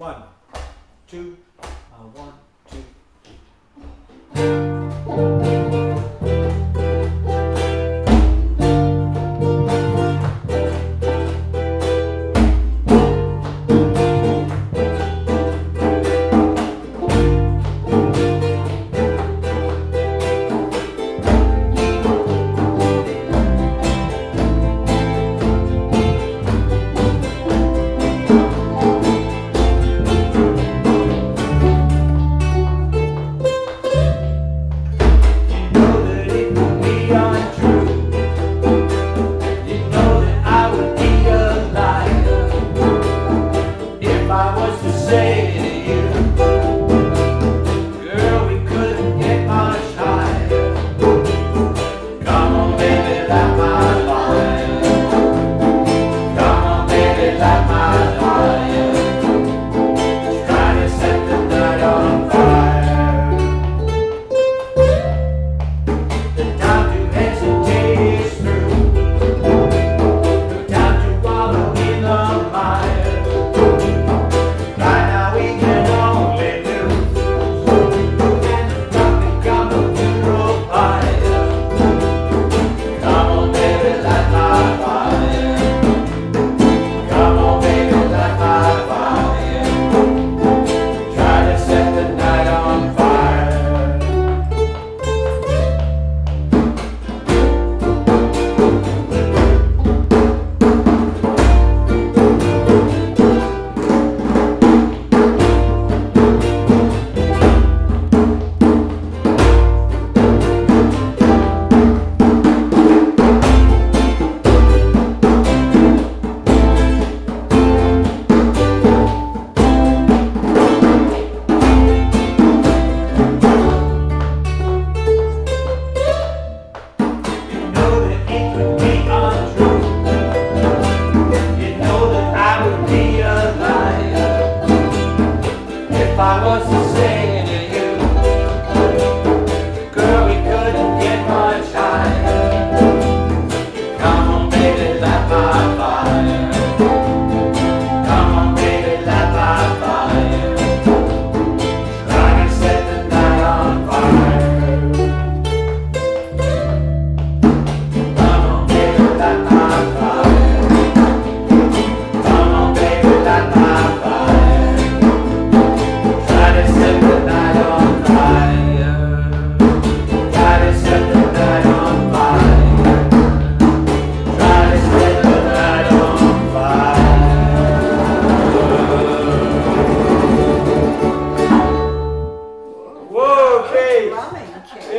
One, two, uh, one. I was the same.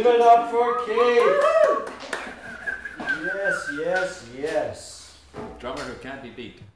Give it up for Keith! Yes, yes, yes. Drummer who can't be beat.